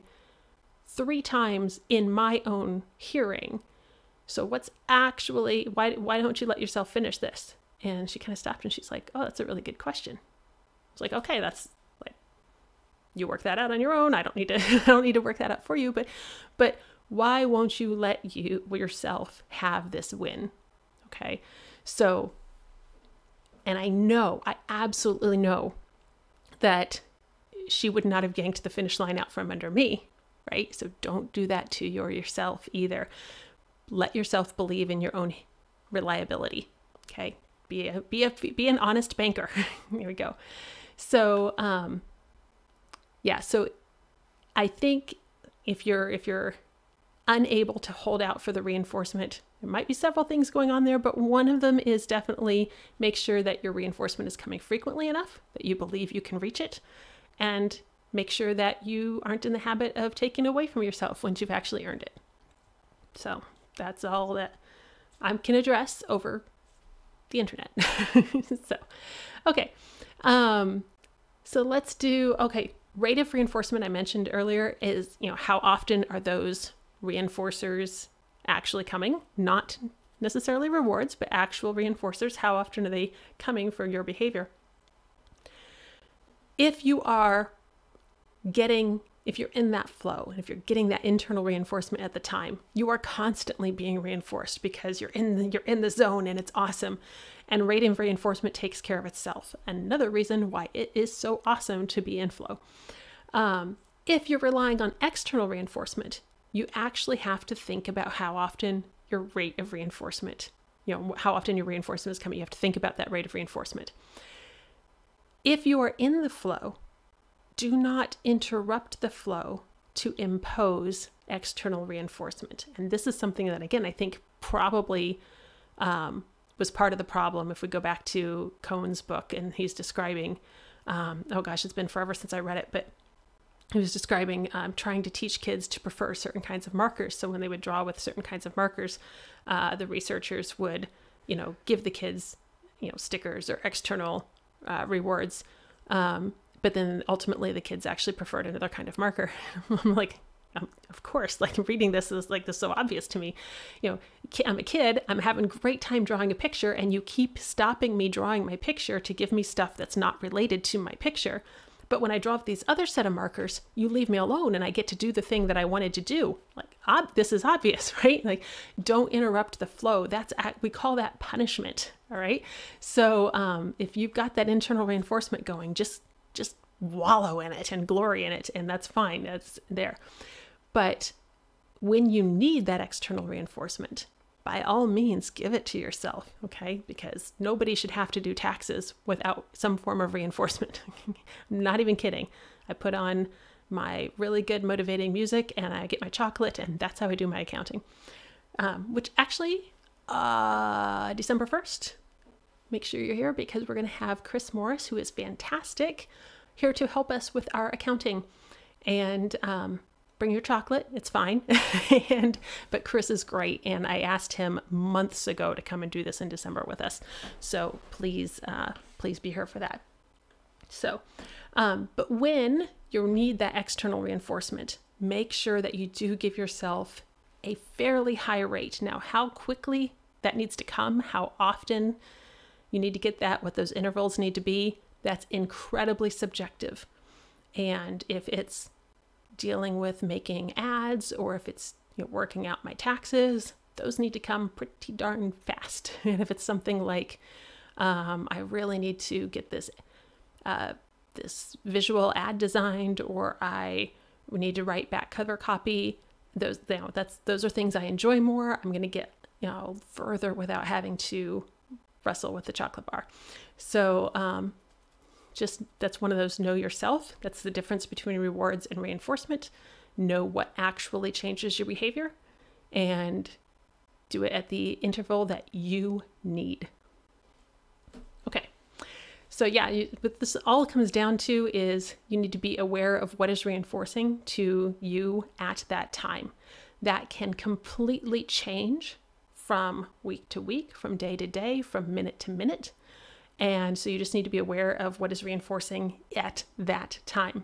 three times in my own hearing. So what's actually why why don't you let yourself finish this? And she kind of stopped and she's like oh that's a really good question. It's like okay that's like you work that out on your own. I don't need to i don't need to work that out for you but but why won't you let you yourself have this win? Okay. So, and I know, I absolutely know that she would not have yanked the finish line out from under me, right? So don't do that to your yourself either. Let yourself believe in your own reliability. Okay. Be a be a be an honest banker. Here we go. So um yeah, so I think if you're if you're unable to hold out for the reinforcement. There might be several things going on there, but one of them is definitely make sure that your reinforcement is coming frequently enough that you believe you can reach it, and make sure that you aren't in the habit of taking away from yourself once you've actually earned it. So that's all that I can address over the internet. so, okay. Um, so let's do, okay, rate of reinforcement I mentioned earlier is, you know, how often are those reinforcers actually coming, not necessarily rewards, but actual reinforcers. How often are they coming for your behavior? If you are getting, if you're in that flow, and if you're getting that internal reinforcement at the time, you are constantly being reinforced because you're in the, you're in the zone and it's awesome. And rate of reinforcement takes care of itself. Another reason why it is so awesome to be in flow. Um, if you're relying on external reinforcement, you actually have to think about how often your rate of reinforcement, you know, how often your reinforcement is coming. You have to think about that rate of reinforcement. If you are in the flow, do not interrupt the flow to impose external reinforcement. And this is something that, again, I think probably um, was part of the problem. If we go back to Kohn's book and he's describing, um, oh gosh, it's been forever since I read it, but he was describing um, trying to teach kids to prefer certain kinds of markers. So when they would draw with certain kinds of markers, uh, the researchers would, you know, give the kids, you know, stickers or external uh, rewards. Um, but then ultimately the kids actually preferred another kind of marker. I'm like, um, of course, like reading this is like this is so obvious to me. You know, I'm a kid, I'm having great time drawing a picture, and you keep stopping me drawing my picture to give me stuff that's not related to my picture. But when I draw these other set of markers, you leave me alone and I get to do the thing that I wanted to do. Like, ob- this is obvious, right? Like, don't interrupt the flow. That's, we call that punishment. All right. So um, if you've got that internal reinforcement going, just, just wallow in it and glory in it. And that's fine. That's there. But when you need that external reinforcement, by all means give it to yourself, okay? Because nobody should have to do taxes without some form of reinforcement. I'm not even kidding. I put on my really good motivating music and I get my chocolate, and that's how I do my accounting. Um, which actually, uh, December 1st, make sure you're here because we're going to have Chris Morris, who is fantastic, here to help us with our accounting. And um, bring your chocolate it's fine. And but chris is great and i asked him months ago to come and do this in december with us. So please uh, please be here for that. So um, but when you need that external reinforcement make sure that you do give yourself a fairly high rate. Now how quickly that needs to come how often you need to get that what those intervals need to be that's incredibly subjective and if it's dealing with making ads or if it's you know, working out my taxes, those need to come pretty darn fast. And if it's something like um, I really need to get this uh, this visual ad designed, or I need to write back cover copy, those you know, that's those are things I enjoy more. I'm going to get you know, further without having to wrestle with the chocolate bar. So, um, just that's one of those know yourself. That's the difference between rewards and reinforcement. Know what actually changes your behavior and do it at the interval that you need. Okay. So yeah, you, what this all comes down to is you need to be aware of what is reinforcing to you at that time. That can completely change from week to week, from day to day, from minute to minute. And so you just need to be aware of what is reinforcing at that time.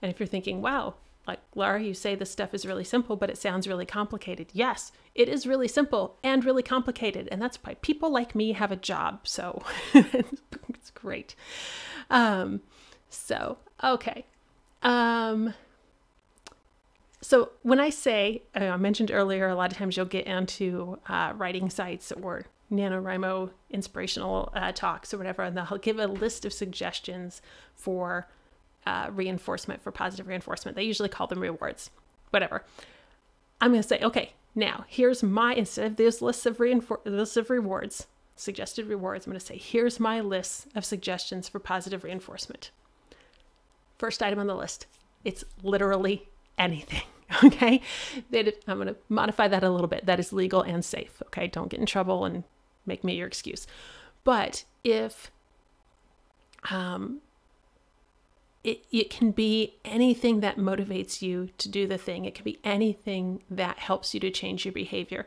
And if you're thinking, wow, like Laura, you say this stuff is really simple, but it sounds really complicated. Yes, it is really simple and really complicated. And that's why people like me have a job. So it's great. Um, so, okay. Um, so when I say, uh, I mentioned earlier, a lot of times you'll get into uh, writing sites or NaNoWriMo inspirational uh, talks or whatever, and they'll give a list of suggestions for uh, reinforcement, for positive reinforcement. They usually call them rewards, whatever. I'm going to say, okay, now here's my, instead of this list of, reinfor- list of rewards, suggested rewards, I'm going to say, here's my list of suggestions for positive reinforcement. First item on the list, it's literally anything. Okay. I'm going to modify that a little bit. That is legal and safe. Okay. Don't get in trouble and make me your excuse. But if um, it, it can be anything that motivates you to do the thing, it can be anything that helps you to change your behavior.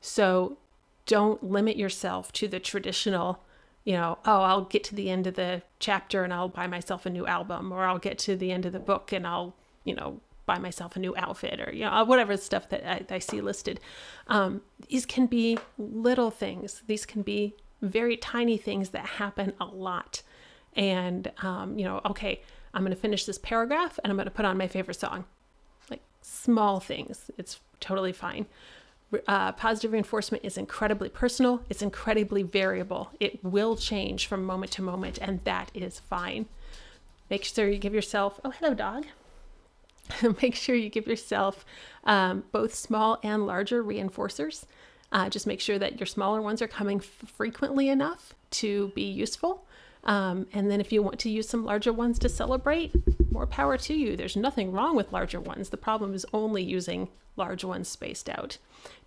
So don't limit yourself to the traditional, you know, oh, I'll get to the end of the chapter and I'll buy myself a new album, or I'll get to the end of the book and I'll, you know, buy myself a new outfit or you know whatever stuff that I, I see listed. Um, these can be little things. These can be very tiny things that happen a lot. And um, you know, okay, I'm going to finish this paragraph and I'm going to put on my favorite song. Like small things. It's totally fine. Uh, positive reinforcement is incredibly personal. It's incredibly variable. It will change from moment to moment, and that is fine. Make sure you give yourself, oh, hello, dog. make sure you give yourself um, both small and larger reinforcers. Uh, just make sure that your smaller ones are coming frequently enough to be useful. Um, and then if you want to use some larger ones to celebrate, more power to you. There's nothing wrong with larger ones. The problem is only using large ones spaced out.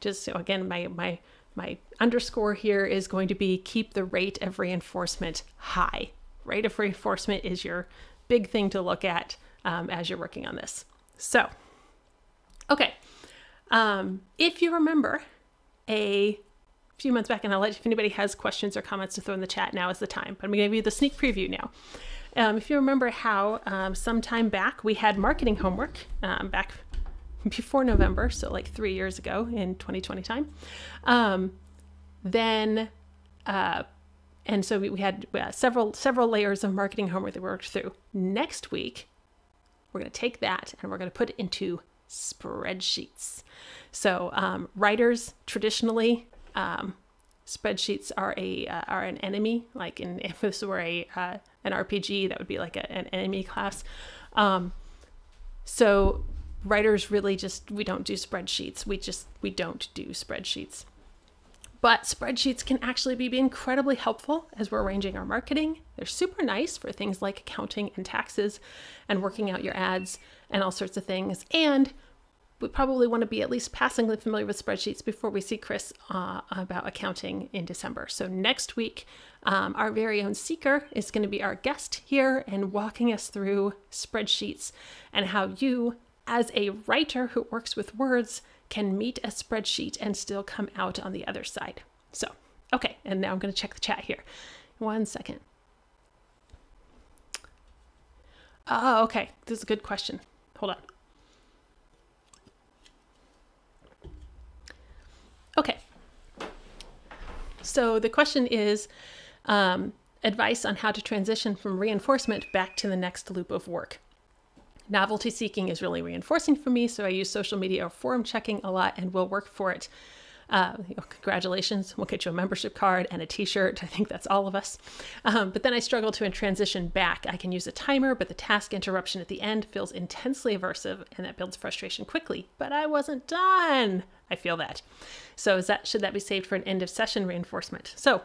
Just so again, my my my underscore here is going to be keep the rate of reinforcement high. Rate of reinforcement is your big thing to look at um, as you're working on this. So, okay. Um, if you remember a few months back, and I'll let you, if anybody has questions or comments to throw in the chat, now is the time. But I'm going to give you the sneak preview now. Um, if you remember how um, some time back we had marketing homework um, back before November, so like three years ago in 2020 time, um, then uh, and so we, had uh, several several layers of marketing homework that we worked through. Next week we're going to take that and we're going to put it into spreadsheets. So um, writers traditionally um, spreadsheets are a uh, are an enemy. Like in if this were a uh, an RPG, that would be like a, an enemy class. Um, so writers really just we don't do spreadsheets. We just we don't do spreadsheets. But spreadsheets can actually be incredibly helpful as we're arranging our marketing. They're super nice for things like accounting and taxes and working out your ads and all sorts of things. And we probably want to be at least passingly familiar with spreadsheets before we see Chris uh, about accounting in December. So next week, um, our very own Seeker is going to be our guest here and walking us through spreadsheets and how you, as a writer who works with words, can meet a spreadsheet and still come out on the other side. So, okay, and now I'm going to check the chat here. One second. Oh, okay. This is a good question. Hold on. Okay. So the question is um, advice on how to transition from reinforcement back to the next loop of work. Novelty seeking is really reinforcing for me, so I use social media or forum checking a lot and will work for it. Uh, you know, congratulations, we'll get you a membership card and a t shirt. I think that's all of us. Um, but then I struggle to transition back. I can use a timer, but the task interruption at the end feels intensely aversive and that builds frustration quickly. But I wasn't done. I feel that. So is that should that be saved for an end of session reinforcement? So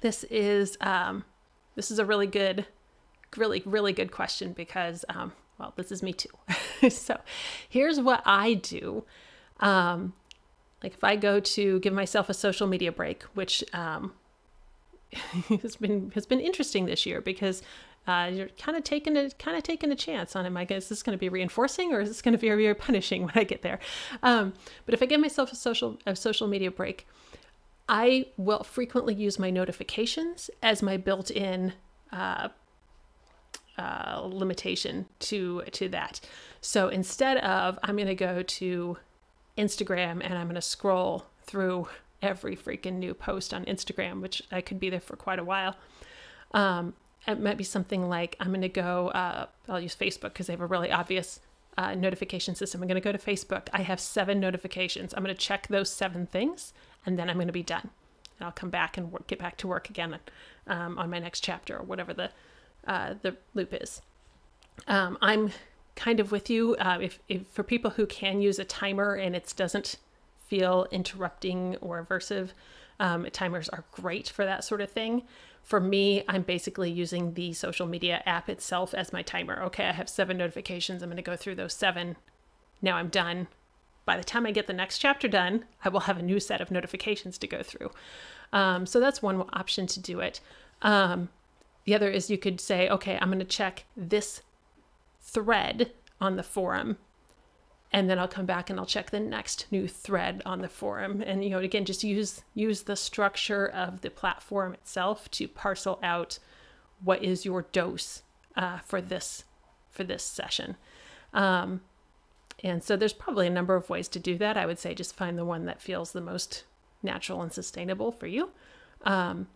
this is um, this is a really good, really really good question because um, well, this is me too. so here's what I do. Um, like if I go to give myself a social media break, which um, has been has been interesting this year because uh, you're kind of taking a kind of taking a chance on it. Am is this going to be reinforcing or is this going to be very punishing when I get there? Um, but if I give myself a social a social media break, I will frequently use my notifications as my built-in uh, uh, limitation to to that. So instead of I'm going to go to Instagram and I'm going to scroll through every freaking new post on Instagram, which I could be there for quite a while. Um, it might be something like I'm going to go. Uh, I'll use Facebook because they have a really obvious uh, notification system. I'm going to go to Facebook. I have seven notifications. I'm going to check those seven things, and then I'm going to be done. And I'll come back and work, get back to work again um, on my next chapter or whatever the uh, the loop is. Um, I'm kind of with you. Uh, if, if for people who can use a timer and it doesn't feel interrupting or aversive, um, timers are great for that sort of thing. For me, I'm basically using the social media app itself as my timer. Okay, I have seven notifications. I'm going to go through those seven. Now I'm done. By the time I get the next chapter done, I will have a new set of notifications to go through. Um, so that's one option to do it. Um, the other is you could say, okay, I'm going to check this thread on the forum and then I'll come back and I'll check the next new thread on the forum. And you know again just use use the structure of the platform itself to parcel out what is your dose uh, for this for this session. Um, and so there's probably a number of ways to do that. I would say just find the one that feels the most natural and sustainable for you. Um,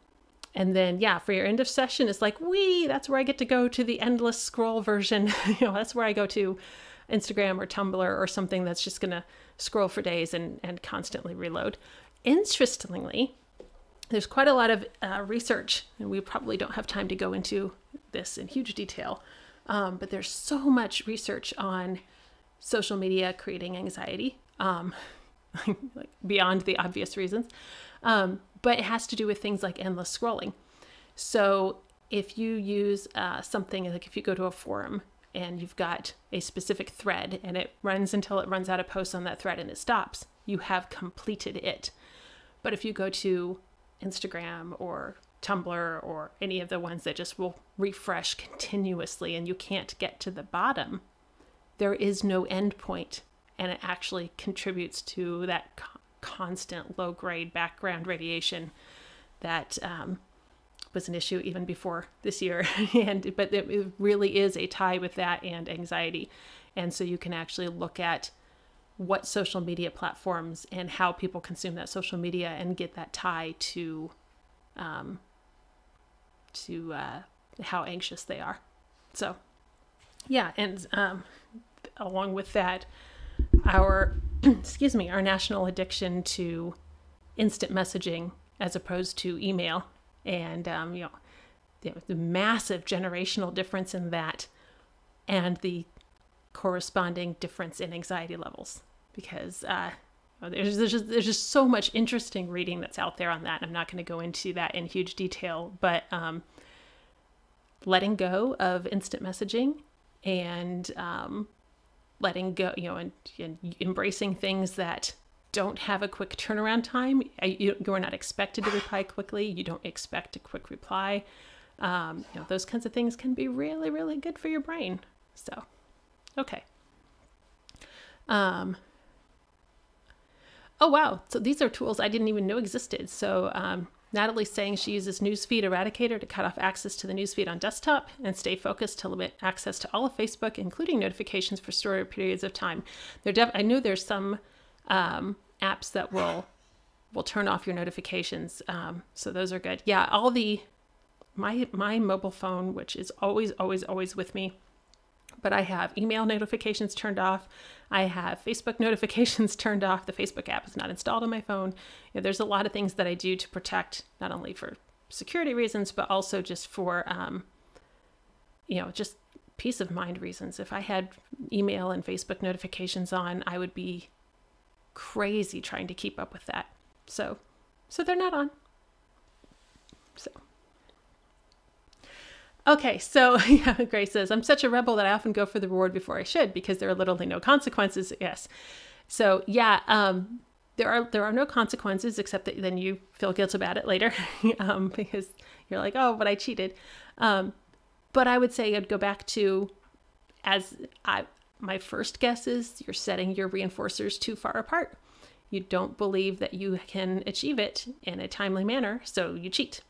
and then, yeah, for your end of session, it's like, wee, that's where I get to go to the endless scroll version. you know, that's where I go to Instagram or Tumblr or something that's just going to scroll for days and, and constantly reload. Interestingly, there's quite a lot of uh, research, and we probably don't have time to go into this in huge detail, um, but there's so much research on social media creating anxiety, um, beyond the obvious reasons. Um, but it has to do with things like endless scrolling. So if you use uh, something like if you go to a forum and you've got a specific thread and it runs until it runs out of posts on that thread and it stops, you have completed it. But if you go to Instagram or Tumblr or any of the ones that just will refresh continuously and you can't get to the bottom, there is no end point and it actually contributes to that constant low grade background radiation that um, was an issue even before this year. and but it really is a tie with that and anxiety. And so you can actually look at what social media platforms and how people consume that social media and get that tie to um, to uh, how anxious they are. So yeah, and um, along with that, our excuse me, our national addiction to instant messaging as opposed to email, and um, you know, the, the massive generational difference in that, and the corresponding difference in anxiety levels. Because uh, there's there's just, there's just so much interesting reading that's out there on that. I'm not going to go into that in huge detail, but um, letting go of instant messaging and um, letting go, you know, and, and embracing things that don't have a quick turnaround time. You, you, are not expected to reply quickly. You don't expect a quick reply. Um, you know, those kinds of things can be really, really good for your brain. So, okay. Um, oh, wow. So these are tools I didn't even know existed. So, um, Natalie's saying she uses Newsfeed Eradicator to cut off access to the newsfeed on desktop and StayFocusd to limit access to all of Facebook, including notifications for shorter periods of time. There, def- I know there's some um, apps that will will turn off your notifications, um, so those are good. Yeah, all the my my mobile phone, which is always always always with me, but I have email notifications turned off. I have Facebook notifications turned off. The Facebook app is not installed on my phone. You know, there's a lot of things that I do to protect, not only for security reasons, but also just for, um, you know, just peace of mind reasons. If I had email and Facebook notifications on, I would be crazy trying to keep up with that. So, so they're not on. So. Okay, so yeah, Grace says, I'm such a rebel that I often go for the reward before I should because there are literally no consequences. Yes. So yeah, um, there are there are no consequences except that then you feel guilt about it later um, because you're like, oh, but I cheated. Um, but I would say I'd go back to as I my first guess is you're setting your reinforcers too far apart. You don't believe that you can achieve it in a timely manner, so you cheat.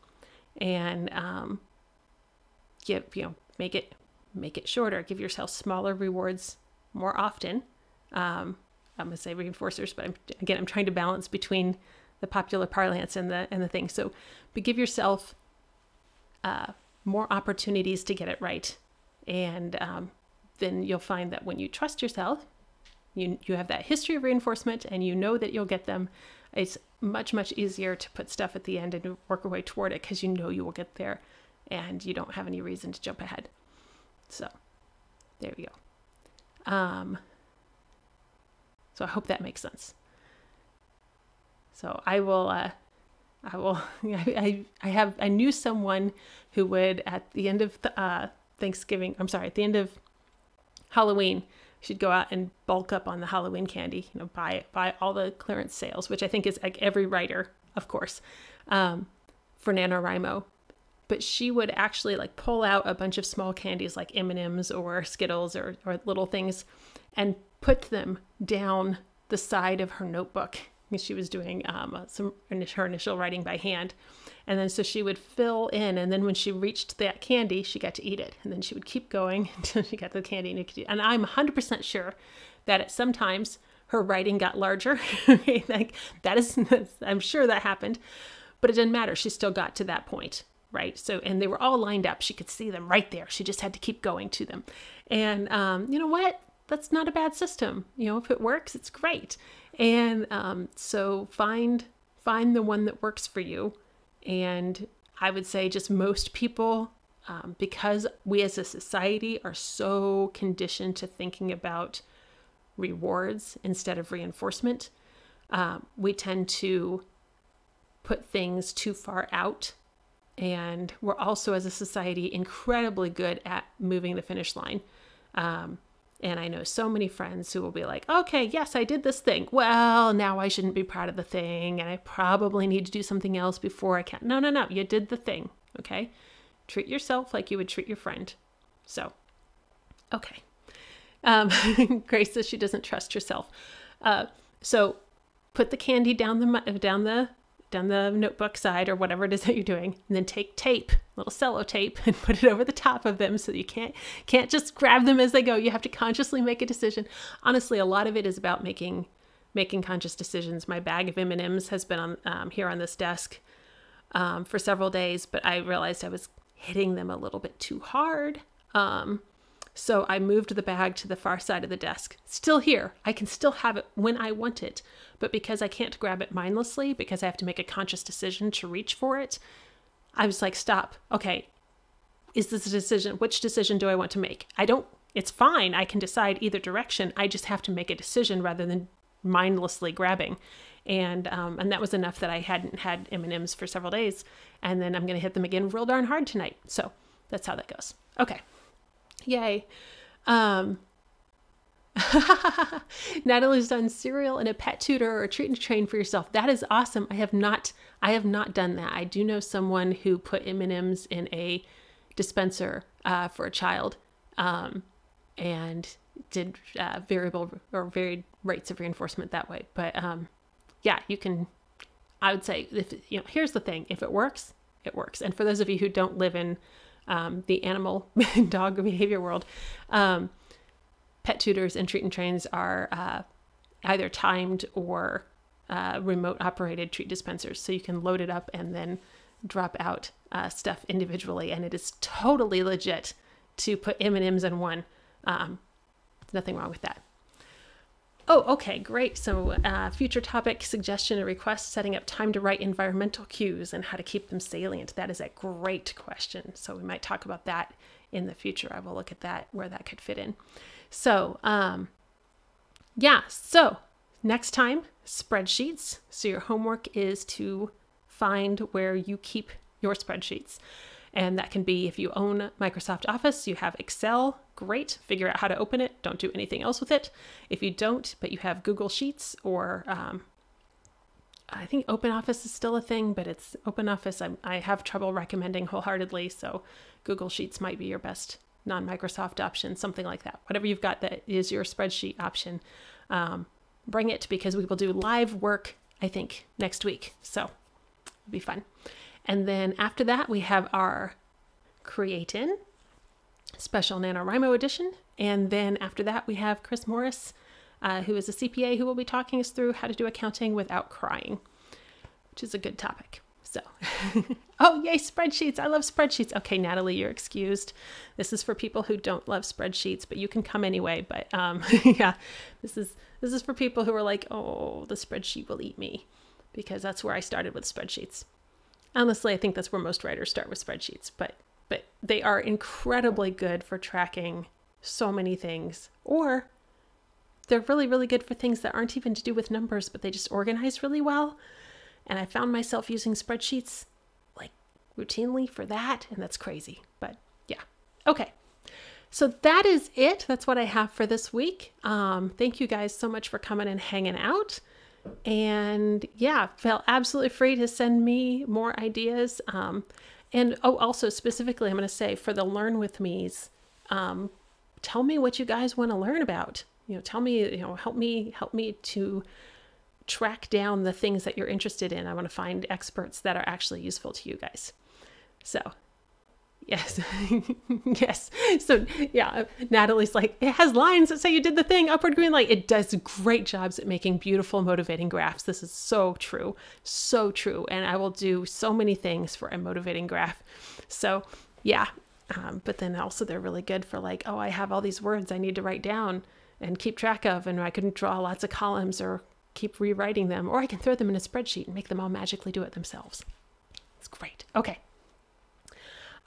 And um, give you know make it make it shorter. Give yourself smaller rewards more often. Um, i'm going to say reinforcers but I'm, again i'm trying to balance between the popular parlance and the and the thing. So but give yourself uh, more opportunities to get it right. And um, then you'll find that when you trust yourself you you have that history of reinforcement and you know that you'll get them. It's much much easier to put stuff at the end and work your way toward it because you know you will get there and you don't have any reason to jump ahead. So there we go. Um, so I hope that makes sense. So I will, uh, I will, I, I have, I knew someone who would at the end of the, uh, Thanksgiving, I'm sorry, at the end of Halloween, she'd go out and bulk up on the Halloween candy, you know, buy, buy all the clearance sales, which I think is like every writer, of course, um, for NaNoWriMo but she would actually like pull out a bunch of small candies like M&Ms or Skittles or, or little things and put them down the side of her notebook she was doing um, some her initial writing by hand. And then so she would fill in, and then when she reached that candy, she got to eat it. And then she would keep going until she got the candy. And, and I'm 100% sure that at sometimes her writing got larger. like that is, I'm sure that happened, but it didn't matter. She still got to that point right? So, and they were all lined up. She could see them right there. She just had to keep going to them. And um, you know what? That's not a bad system. You know, if it works, it's great. And um, so find find the one that works for you. And I would say just most people, um, because we as a society are so conditioned to thinking about rewards instead of reinforcement, um, we tend to put things too far out and we're also, as a society, incredibly good at moving the finish line. Um, and I know so many friends who will be like, okay, yes, I did this thing. Well, now I shouldn't be proud of the thing, and I probably need to do something else before I can. No, no, no, you did the thing, okay? Treat yourself like you would treat your friend. So, okay. Um, Grace says she doesn't trust herself. Uh, so, put the candy down the down the down the notebook side or whatever it is that you're doing, and then take tape, little cello tape, and put it over the top of them so you can't can't just grab them as they go. You have to consciously make a decision. Honestly, a lot of it is about making making conscious decisions. My bag of M and M's has been on um, here on this desk um, for several days, but I realized I was hitting them a little bit too hard. Um, so I moved the bag to the far side of the desk. Still here. I can still have it when I want it. But because I can't grab it mindlessly, because I have to make a conscious decision to reach for it, I was like, stop. Okay. Is this a decision? Which decision do I want to make? I don't, it's fine. I can decide either direction. I just have to make a decision rather than mindlessly grabbing. And, um, and that was enough that I hadn't had M&Ms for several days. And then I'm going to hit them again real darn hard tonight. So that's how that goes. Okay. Yay. Um, Natalie's done cereal and a pet tutor or treat and train for yourself. That is awesome. I have not I have not done that. I do know someone who put M&Ms in a dispenser uh, for a child um, and did uh, variable or varied rates of reinforcement that way. But um, yeah, you can I would say if you know, here's the thing, if it works, it works. And for those of you who don't live in um, the animal dog behavior world, um, pet tutors and treat and trains are uh, either timed or uh, remote operated treat dispensers. So you can load it up and then drop out uh, stuff individually. And it is totally legit to put M&Ms in one Um, nothing wrong with that. Oh, okay, great. So, uh, future topic suggestion and request setting up time to write environmental cues and how to keep them salient. That is a great question. So, we might talk about that in the future. I will look at that where that could fit in. So, um, yeah, so next time, spreadsheets. So, your homework is to find where you keep your spreadsheets. And that can be if you own Microsoft Office, you have Excel, great. Figure out how to open it. Don't do anything else with it. If you don't, but you have Google Sheets or um, I think Open Office is still a thing, but it's Open Office. I, I have trouble recommending wholeheartedly. So Google Sheets might be your best non Microsoft option, something like that. Whatever you've got that is your spreadsheet option, um, bring it because we will do live work, I think, next week. So it'll be fun. And then after that, we have our creatin, special NaNoWriMo edition. And then after that, we have Chris Morris, uh, who is a CPA who will be talking us through how to do accounting without crying, which is a good topic. So, oh, yay, spreadsheets. I love spreadsheets. Okay, Natalie, you're excused. This is for people who don't love spreadsheets, but you can come anyway. But um, yeah, this is this is for people who are like, oh, the spreadsheet will eat me, because that's where I started with spreadsheets. Honestly, I think that's where most writers start with spreadsheets, but but they are incredibly good for tracking so many things. Or they're really, really good for things that aren't even to do with numbers, but they just organize really well. And I found myself using spreadsheets like routinely for that, and that's crazy. But yeah. Okay. So that is it. That's what I have for this week. Um, thank you guys so much for coming and hanging out. And yeah, feel absolutely free to send me more ideas. Um, and oh, also specifically, I'm going to say for the Learn with Me's, um, tell me what you guys want to learn about. You know, tell me, you know, help me, help me to track down the things that you're interested in. I want to find experts that are actually useful to you guys. So Yes. yes. So, yeah, Natalie's like, it has lines that say you did the thing, upward green light. It does great jobs at making beautiful, motivating graphs. This is so true. So true. And I will do so many things for a motivating graph. So, yeah. Um, but then also, they're really good for like, oh, I have all these words I need to write down and keep track of, and I can draw lots of columns or keep rewriting them, or I can throw them in a spreadsheet and make them all magically do it themselves. It's great. Okay.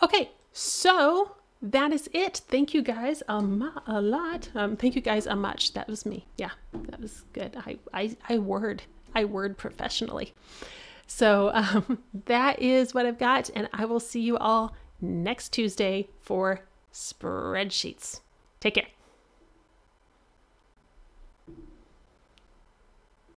Okay, so that is it. Thank you guys a, a lot. Um, thank you guys a much. That was me. Yeah, that was good. I, I, I word. I word professionally. So um, that is what I've got, and I will see you all next Tuesday for spreadsheets. Take care.